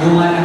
No matter